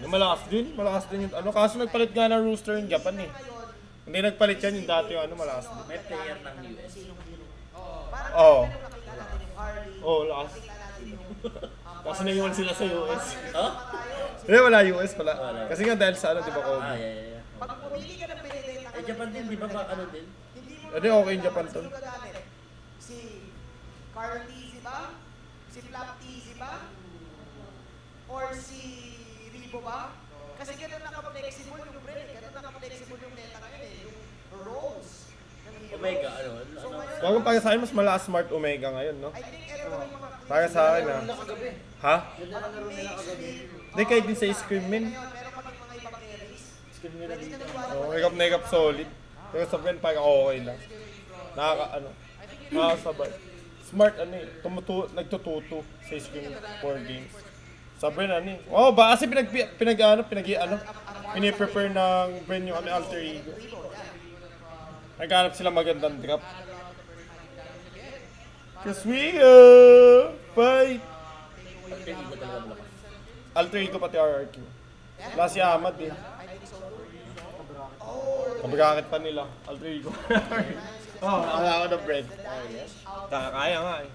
Yung malakas din, malakas din yung ano. Kaso nagpalit nga ng rooster yung Japan eh. Hindi nagpalit yan yung dati yung ano, malakas din. May player ng US. Oo. Oo, oh, lakas. Kaso naiwan sila sa US. Oh? Hindi, wala US pala. Kasi nga dahil sa ano, di ba Ah, Kobe? yeah, yeah, yeah. Pag pumili ka ng na Eh, Japan din, di ba ba ano din? hindi okay yung Japan to. Si Carl Tizzy ba? Si Flap Tizzy ba? Or si Ribo ba? Kasi ganun naka-flexible yung brand eh. Ganun naka-flexible yung meta ngayon eh. Yung roles. Omega, ano? So ano? ngayon, Wag para sa akin, mas malakas Smart Omega ngayon, no? I think ito yung mga Para sa akin, ah. Ha? Laro nila kagabi. Hindi, kahit din sa Scream, meron pa mga ibang carries. Pwede na. Oh, up solid. Pero sa friend, parang okay lang. Nakaka, ano, nakakasabay. Smart, ano eh, tumutu, nagtututo sa Scream 4 games. Sabi na, eh. Oh, ba, kasi pinag, pinag, ano, pinag, ano, piniprepare ng brand new, ano, alter ego. Naghanap sila magandang drop. Cause we go, fight! Alter ego pati RRQ. Wala si Ahmad eh. Kabrakit pa nila. Alter ego. oh, nakakaya ko ng bread. Kaya nga eh.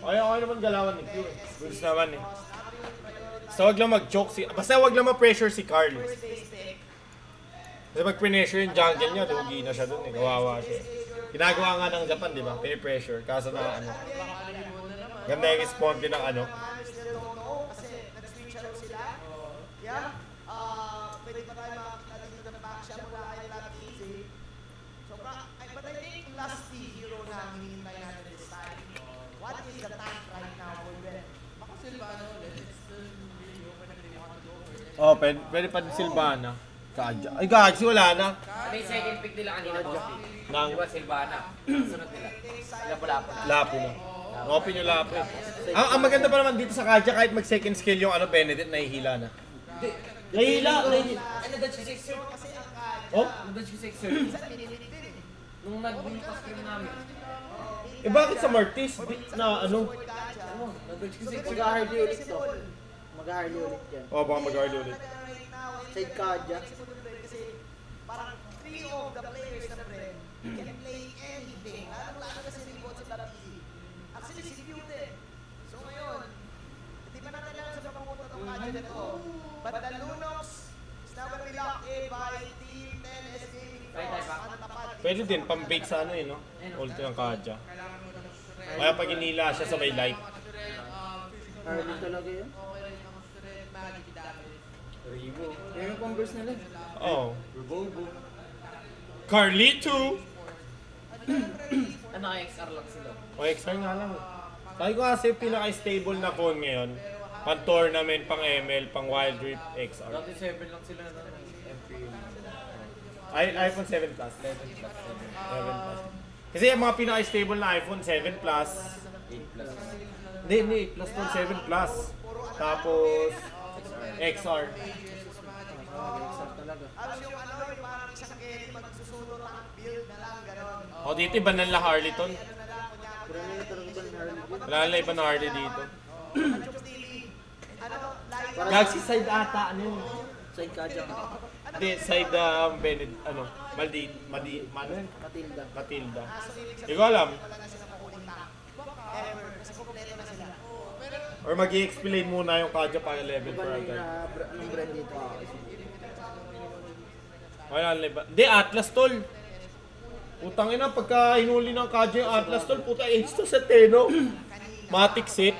Ay, okay naman galawan ni Q eh. Goods naman eh. Basta wag lang mag-joke si... Basta wag lang ma-pressure si Carl. Kasi pag pressure yung jungle niya, lugi na siya dun eh. Kawawa siya. Ginagawa nga ng Japan, di ba? Pinipressure. Kaso na ano. Ganda yung response din ng ano. Kasi nag-switch out sila. Yeah. Ah, pwede pa tayo makakita dito ng backshot mula kay Last Easy. So, pra- I- but I think last the hero na ang hinihintay natin this time. What is the tank right now for Ben? Oh, pwede, pwede pa din Silvana. Kaja. Ay, Gaji, wala na. May second pick nila kanina, boss. Nang Di ba, Silvana? Sunod nila. Lapu-lapu na. Lapo na. Open yung Lapo. Ang, ang maganda pa naman dito sa Kaja, kahit mag second skill yung ano, Benedict, nahihila na. Nahihila, nahihila. Ay, nadodge ko 6 sir. Oh? Nadodge ko 6 sir. Nung nag-win pa namin. Eh bakit sa Martis? Na ano? Oo, nadodge ko 6 sir. Mag-hardy ulit to. Mag-hardy ulit yan. Oh, baka mag-guard ulit. Side Kaja. kasi parang three of the players na friend can play anything. Lalo lalo na si Ribot sa Lapisi. Actually, si Cute. So ngayon, hindi pa natin alam sa papunta ng kanya na to. But the Lunox is now gonna be locked in by Team 10 SK. Pwede din, pang-bait sa ano eh, no? Ulti ng Kaja. Kaya pag inila siya sa may light. Hardy talaga yun. Rivo. Yan yung converse nila. Oh. Revolvo. Carlito! Ano, XR lang sila. O, XR nga lang. Sabi ko kasi pinaka-stable na phone ngayon. Pang tournament, pang ML, pang Wild Rift, XR. Dati 7 lang sila na MP. I, iPhone 7 Plus. 11 plus 7 Plus. Kasi yung mga pinaka-stable na iPhone 7 Plus. 7. 8 plus. Hindi, hindi. Plus to 7 Plus. Tapos, XR. Tapos yung ano, yung parang isang carry magsusunod ang build na lang, gano'n. O, dito iba na lang Hardy yun? Wala na iba na Harley dito. Ano, Galaxy side ata, ano yun? Side Kaja ka. Hindi, side um, Bened, ano, Maldi, Madi, Mano yun? Matilda. Matilda. Ibig Hindi ko alam. Ever. Kasi kompleto na. Or mag explain muna yung Kaja para level Iba per na yung br- anong brand dito. Wala na iba. Hindi, Atlas tol. Putang ina, pagka hinuli ng Kaja yung Atlas tol, puta, H to sa Teno. Matic set.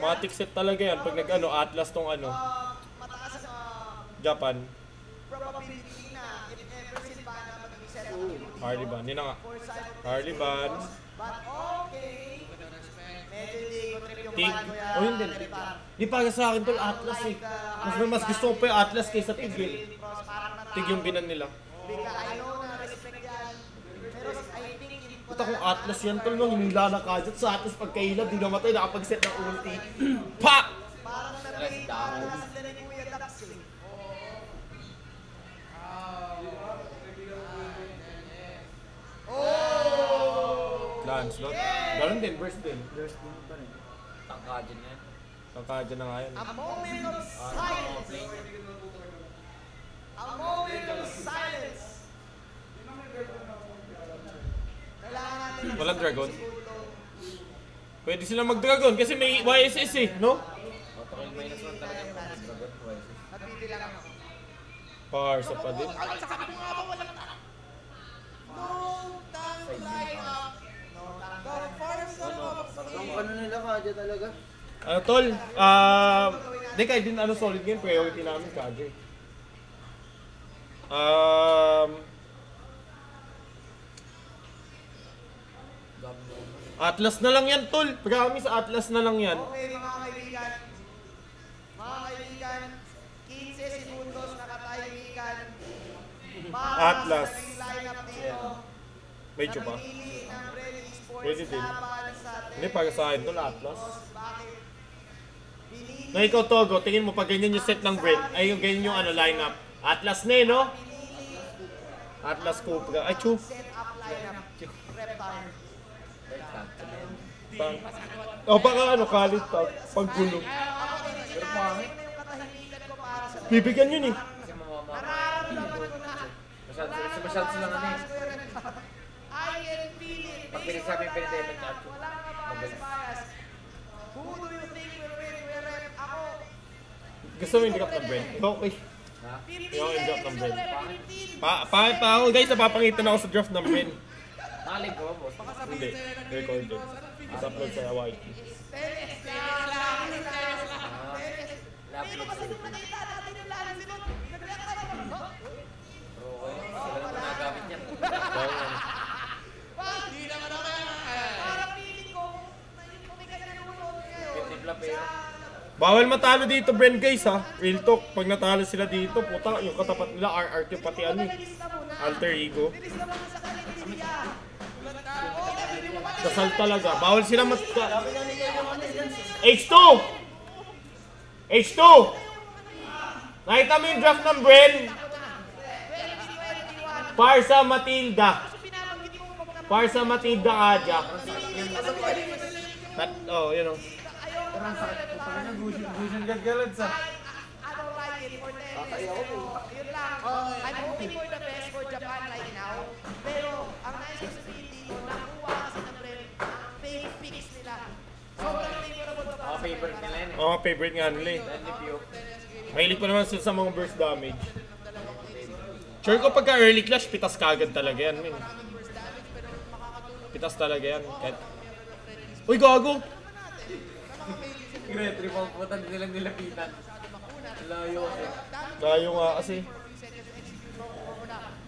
Matic set talaga yan pag nag-ano, Atlas tong ano, Ah, mataas ang ah, Japan. probability na if ever Harley Ban. Yun na nga. Harley Ban. But okay. Medyo hindi ko trip yung Tig. Oh, yun din. Di sa akin tol, Atlas eh. Mas, mas gusto ko pa yung Atlas kaysa Tig eh. Tig yung binan nila. Puta kung Atlas yan tol, no, hinila na Kaja. Sa Atlas pagkahila, di namatay, nakapag-set ng ulti. Pa! Parang nasa sila ni Kuya Dax eh. Lancelot. Ganon din, burst din. There's din pa rin. Tangkadyan yan. Kakadya na nga yan. A moment of mga silence. A moment of silence. Kailangan natin ng Walang dragon? Pwede sila mag-dragon kasi may YSS eh, no? Autokill minus 1 talaga yung Dragon. Oasis. Nagbibilang ako. Parsa pa din. Ay, nga ba walang? No tank line up. No, tama. The Farsa of Ang ano nila Kaja talaga. Ano tol? Ah, di kahit din ano solid game, priority namin kagay. Um, Gabno. Atlas na lang yan, tol. Promise, Atlas na lang yan. Okay mga kaibigan. Mga kaibigan, 15 segundos nakatahimikan. Para Atlas. sa naging lineup dito. Medyo pa. Namimili Pwede din. Hindi, para sa akin, tol, Atlas. Na ikaw, Togo, tingin mo pag ganyan yung set ng Brent, ay yung ganyan yung ano, lineup. Atlas na eh, no? Atlas Cobra. Ay, chu. O baka ano, kalit pa. Paggulo. Bibigyan yun eh. Kasi mamama. Nararamdaman ko na. Masyado, si masyado silang ano eh. I can feel it. Pag pinagsabi yung pinitete niya, Acho. Wala nga bias bias. Who do you think will win? Will rep? Ako. Gusto mo yung drop ng Brent? Okay. Ha? 15 Yung drop ng Brent. will rep. 15. Pa, pa, pa ako guys, napapangitan ako sa draft ng Brent. Nakalig ko ba, boss? Hindi. Recorded. Is-upload sa YT. Tennis lang. Tennis lang. Tennis. Love Pero kasi nung nakita natin yung lalim sinot, nag-react tayo. Huh? Bro, eh. Sila naman nagagamit yan. Hindi naman ako yan. Parang feeling ko, kung may kanya nanonood ngayon, Pinipla pero. Bawal matalo dito, Brent guys ha. Real talk, pag natalo sila dito, puta, yung katapat nila, RRT pati ano. Alter ego. Dasal talaga. Bawal sila mat... H2! H2! Nakita mo yung draft ng Bren? Parsa Matilda. Pinabanggit mo pag na Parsa Matilda Aja. That, oh, you know. I don't like it for tennis. Pero, yun lang. I'm hoping for the best for Japan right now. Pero, ang ko sabihin dito, nakuha kasi ng Bren ang fake picks nila. Sobrang favorable to Mga favorite nila yan eh. Mga favorite nga nila eh. Mahilig pa naman sila sa mga burst damage. Sure ko pagka early clash, pitas kagad talaga yan. Min. Pitas talaga yan. Kahit... Uy, gago! Great, trip ang puta, hindi nilang nilapitan. Layo kasi. Layo nga kasi.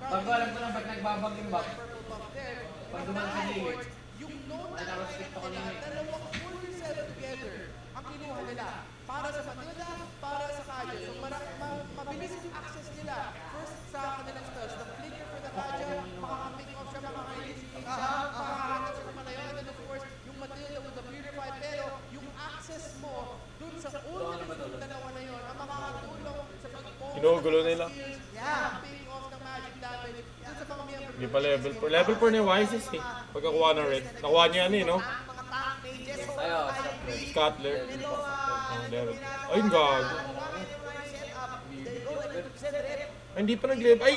Pag alam ko lang, pag nagbabangking back, pag dumaan sa gilid, ay nakastick to kanina eh. Dalawang full set together ang kinuha nila para sa Matilda, para sa Kaja. So mabilis yung access nila. First sa kanilang spells, the flicker for the Kaja, makaka-pick off siya, makaka-release siya, makakahanap siya ng malayo. And then of course, yung Matilda with the purify, pero yung access mo dun sa ultimate yung dalawa na yun, ang makakatulong sa pag-focus Ginugulo nila. skills, picking off ng magic damage dun sa mga member. Hindi pa level 4. Level 4 na yung Wises eh. Pagkakuha ng red. Nakuha niya ano eh, no? Ah, Ang level. Ay, rep. Ay, Hindi pa nag-level. Ay!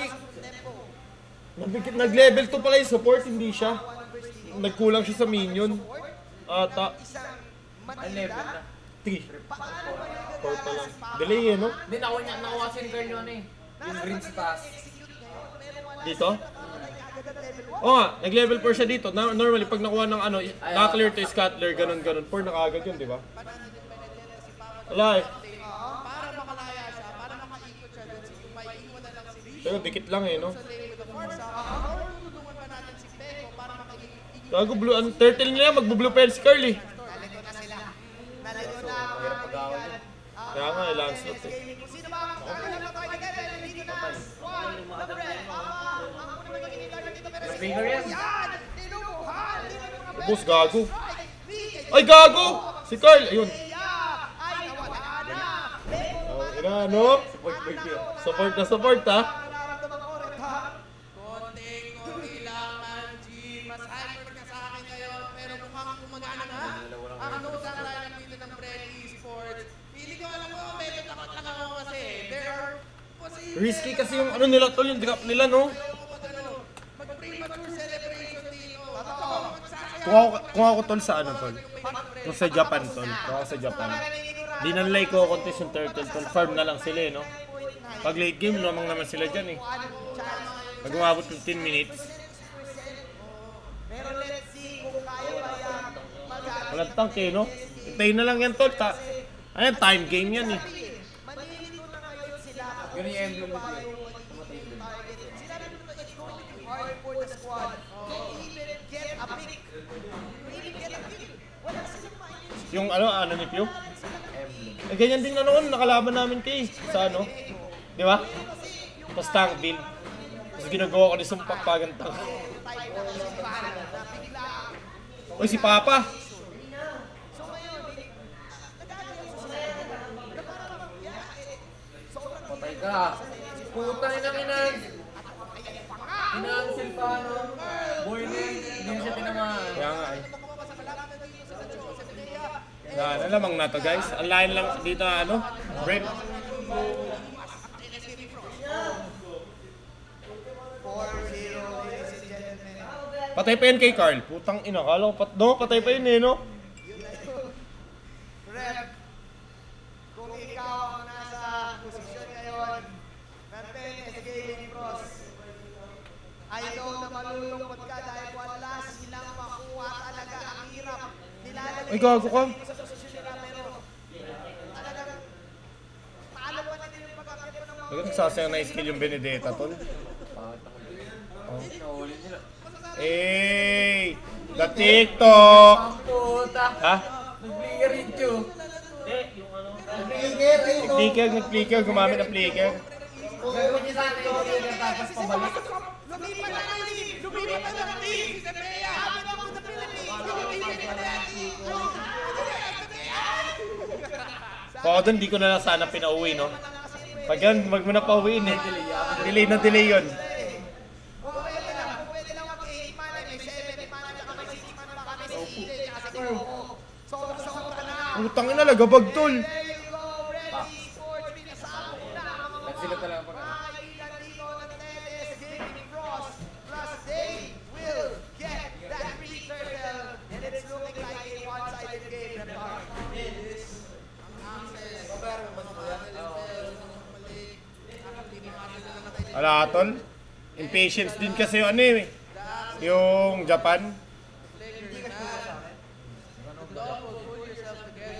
Nag-level 2 pala yung support, hindi siya. Nagkulang siya sa minion. Ata. Ang level na. 3. Paano ba yung 4 pa lang. Delay eh, no? Hindi, nakuha niya, nakuha si Carl yun eh. Yung? Pero wala Dito? agad ang level 1. Oo nga, nag-level 4 siya dito. Na- normally, pag nakuha ng ano, na-clear to scuttler, ganun, ganun. 4 na kaagad yun, di ba? Wala eh. para makalaya siya, para makaikot siya dun sa kung may iwan na lang si Rishi Pero dikit lang eh, no? sa lane with the Forza, or tutulungan pa natin si Peko para makaikot Gago, blue, ang turtle nila, magbo-blue pen si Carl eh. Nalito na sila. Nalito na ang Mahirap mga pag-away kaibigan. yun. Kaya nga, eh, Lancelot eh. Sino ba ang ilang na tayo together, dito na. The bread. Ang ang una magiging leader dito, pero si yan. Yan! Tinubuhan! Ubus, gago. Ay, gago! Si Carl, ayun. Ay, nawala na! Oh, ina, no? Support na support, ha? Risky kasi yung ano nila tol, yung drop nila no. Ano, Kung ako, kung ako tol sa ano tol, kung sa Japan tol, kung ako sa Japan, di na nila i-contest yung turtle tol, farm na lang sila eh, no? Pag late game, lamang naman sila dyan eh. Pag umabot 15 minutes, walang tank eh, no? Hintayin na lang yan tol, ta Ayan, time game yan eh. Sila. Ganun yung emblem. Sinabi ko na it's going to be hard for the squad to even get a pick. To even get a pick. Wala silang ma-initiate. Yung ano, ano ni Pew? Eh, ganyan din na noon, nakalaban namin kay sa ano. Di ba? Tapos tank build. Tapos ginagawa ko ni Sumpak pagang tank. Uy, si Papa! So ngayon, nagkakaroon sa sila na parang, yeah, eh, sobrang Patay ka. Puta ina inan. Inansel pa ano. Boy name. Hindi siya tinamaan. Kaya nga eh. Yan, ano lamang na to guys. Ang lang dito na ano, bread. 4-0, ladies and gentlemen. Patay pa yan kay Carl. Putang ina, kala ko pat no, patay pa yun eh, no? Rep, kung ikaw ang nasa posisyon ngayon ng tennis gaming pros, I know na malulungkot ka dahil wala silang makuha talaga ang hirap. Nilalagay Ay, gago ka. sa posisyon nila pero talagang paano pa na din yung pagkakit ng mga Bakit nagsasayang na skill yung Benedetta, tol? Eh, the TikTok! Ha? Nag-flicker rin Chu. Flicker, nag-flicker, gumamit ng flicker. Yung tapos pabalik. Lumipat na team! Lumipat na team! Si Zepea! Ako dun, di ko na lang sana pinauwi, no? Pag yan, wag mo na pauwiin eh. Delay na delay yun. Kung pwede lang, kung pwede lang Wala. Impatience din kasi yung ano eh. Yung Japan.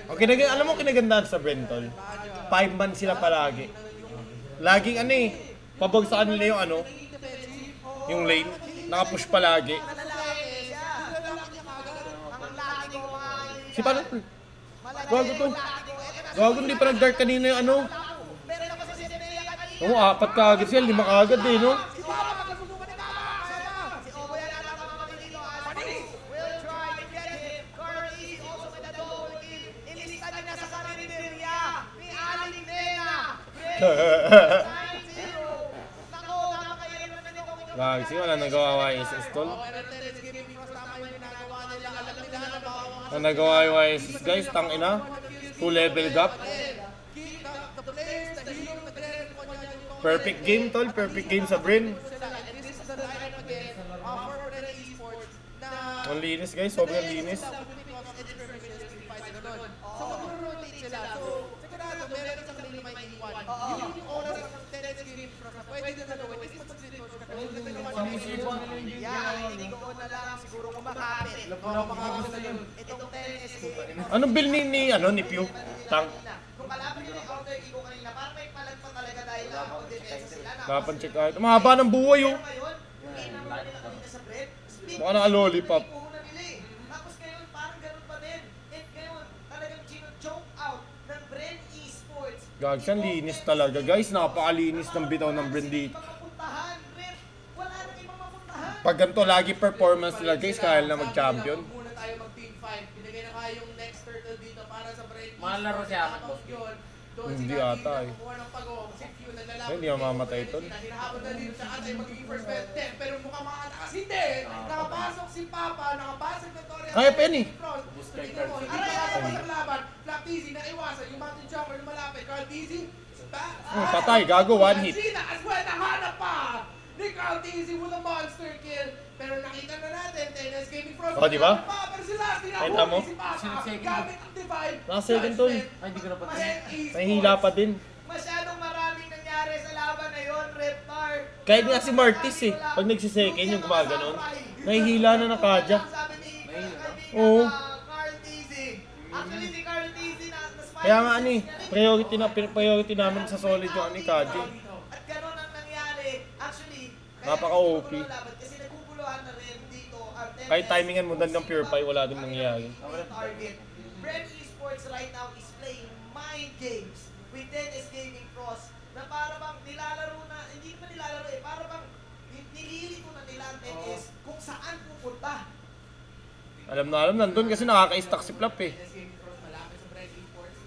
Okay, kinag alam mo kinagandaan sa Brentol? Five man sila palagi. Laging ano eh, pabagsakan nila yung ano, yung lane. Nakapush palagi. Si malaki. Gago to. Gago, hindi pa nag-dark kanina yung ano. Oo, apat kaagad siya, lima kaagad eh, no? Si Obo yan ata mga kapatid dito. Ashley will try to get him. Carl Easy also with a double kill. Ilista niya na sa karinderya ni Aling Nena. Great. 9-0. Nako, napakahirap na nito kung ikaw Gag, si wala nagawa YSS, tol. Na nagawa YSS, guys, tang ina. Two level gap. Perfect game, tol. Perfect game sa Brin. Ang linis, guys. Sobrang linis. Anong bill ni, ni, ano, ni Pew? Tank. Kung kalapit yung counter ko kanina, parang Dapat check out. Ang haba ng buhay, oh. Mukha na lollipop. Tapos ngayon, parang ganun pa din. And ngayon, talagang choke out ng Bren Esports. Gag, siya linis talaga, guys. Napakalinis ng bitaw ng dito. Bren. Mapuntahan. Pag ganito lagi performance nila, guys, kaya na mag-champion. Muna tayo mag team fight. Binigay na nga yung next turtle dito para sa break. Mga laro siya, Tapos yun, Doon Hindi si ata eh. nakukuha ng pag-o. Si Q naglalaban. Ay, hindi mamamatay tol. Hinahabol na dito sa atay magiging first bet 10 pero mukhang makatakas hindi. Nakapasok si Papa, nakapasok na Torre. Boost kay Tingnan mo, Carl hindi nakapasok sa laban. Flap Dizzy na iwasan. Yung Mountain Chopper lumalapit. Carl Dizzy. ba- Hmm, patay, gago, one hit. Sina as well, nahanap pa ni Carl Dizzy with a monster kill. Pero nakita na natin, Tennis Gaming Frost. Oh, di ba? nahanap pa, Pero sila, Kita mo? si Papa. Gamit ang divine. Naka second, tol. judgment. Ay, hindi ko. Ten esports. Nahihila pa din. Masyadong maraming nangyari sa laban na yon, Reptar. Kahit nga si Martis eh, pag nagsisecond yung gumaganon, nahihila na ng ni kaibigan Oo. na Tizzy. Actually, si Carl Tizzy na na Kaya nga ano eh, priority na priority namin sa solid yung ano eh, Kaji. Napaka-OP. Kasi naguguluhan na rin dito. Kahit timingan mo dan ng Pure Pie, wala din nangyayari. Main target. Brand Esports right now is playing mind games with Dennis Gaming Cross na para bang nilalaro na, hindi pa nilalaro eh, para bang ni- nililito na nila ang tennis kung saan pupunta. Alam na alam, nandun kasi nakaka-stack si Flap eh. Gaming Frost malapit sa Brand Esports.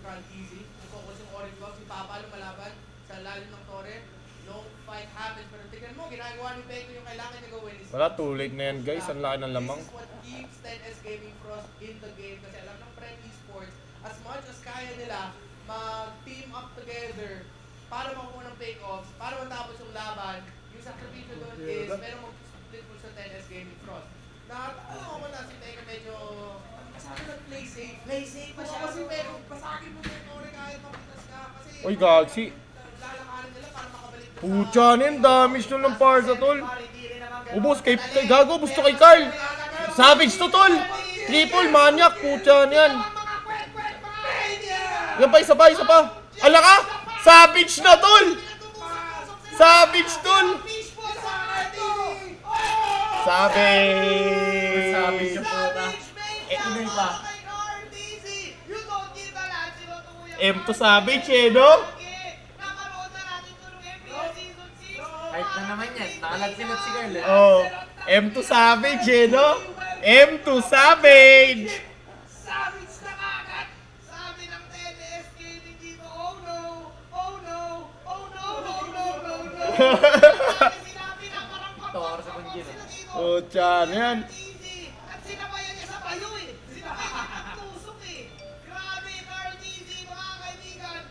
Carl Easy. Nagfocus yung Orange Box. Si Papa lumalaban sa lalim ng Torre. Fight happens. Pero tignan mo, ginagawa ni Peko yung kailangan niya gawin. is- Wala, too late na yan guys, ang laki ng lamang. This is what keeps 10S Gaming Frost in the game. Kasi alam ng Brand Esports, as much as kaya nila mag-team up together para makuha ng take-offs, para matapos yung laban, yung sakripisyo doon is meron mag-split mo sa 10S Gaming Frost. Nakakatawa ko na si Teka medyo masabi nag-play safe. Play safe Kasi masyado. kasi pero pasakit mo yung Tore kahit mapitas ka. Kasi Uy, gagsi. lalakarin nila para makabalik ka sa- Pucha yun, damage nun ng Parza tol. Ubus, kay, kay Gago, gusto kay Carl. Savage to tol. Triple, maniac, pucha na yan. Yan pa, isa pa, isa pa. Ala ka! Savage na tol! Savage tol! Savage! Savage yung puta. Eh, tuloy pa. M to Savage eh, no? Kahit na naman yan. Nakalag-sinat si Carl eh. Oh, M to Savage eh, no? M to Savage! Savage na kagat! Sabi ng TNS Gaming dito, oh no, oh no, oh no, no, no, no, no. Sinabi na parang Tor sa dito. Pucha na yan. At sinabayan niya sa payo eh. Sinabayan niya tusok eh. Grabe, Carl.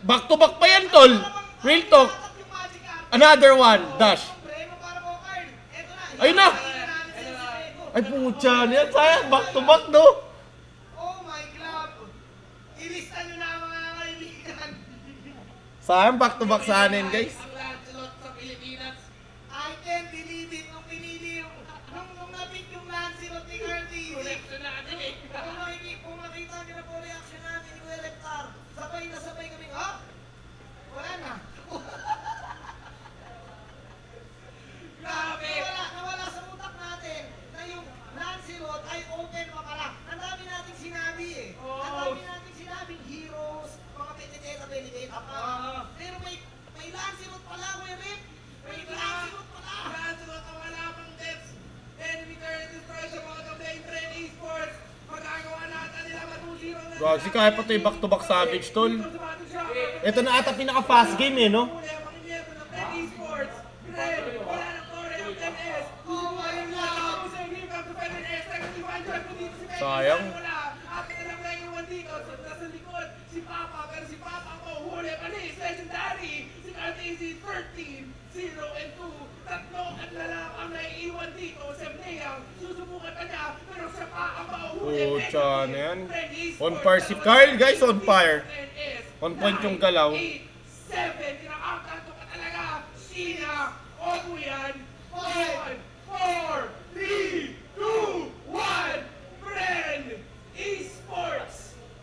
Back to back pa yan, tol. Real talk. Tatak yung magic ah. Another one, dash. Ayun na. Ay, pucha na yan. Sayang, back to back, no? Oh my God. Ilista nyo na mga kaibigan. Sayang, back to back sa anin, guys. I can't believe it nung pinili yung nung nabit yung Lancelot Gagsi, kaya pa ito yung back to back Savage, tol. sa. Ito na ata pinaka-fast game eh, no? Muli ang mga inyerto ng Brand Esports. Brand, wala ng Torre ang 10S. Kukuha yung lahat. Tapos ang game back to 10S. Nag-iwan dyan po dito si Peggy. Sayang. Si Papa. Pero si Papa ko, huli pa ni Legendary. Si RTC 13, 0 and 2. Tatlo at lalakang naiiwan dito. Si Amneyang, susubukan ka niya. Pero mauhuli. Pucha na yan. Brand Esports. On fire si Carl, guys, on fire. 10S. On point yung galaw. 8, 7, tinakakanta ka talaga. Sina, yan. 5, 4, 3, 2, 1, Brand Esports.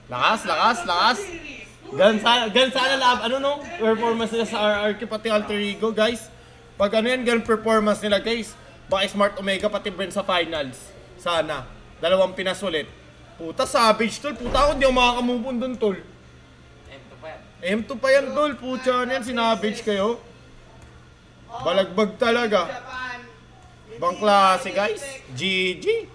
Lakas, lakas, lakas. Series. Gan sana, gan sana lab, ano no? Performance nila sa RRQ pati Alter Ego, guys. Pag ano yan, gan performance nila, guys. Baka Smart Omega pati Brent sa finals. Sana. Dalawang Pinas ulit. Puta, savage tol. Puta ako, hindi ako makakamove on dun, tol. M2 pa yan. M2 pa yan, tol. Pucha na yan, sinavage kayo. Balagbag talaga. Japan. Bang klase, guys. GG.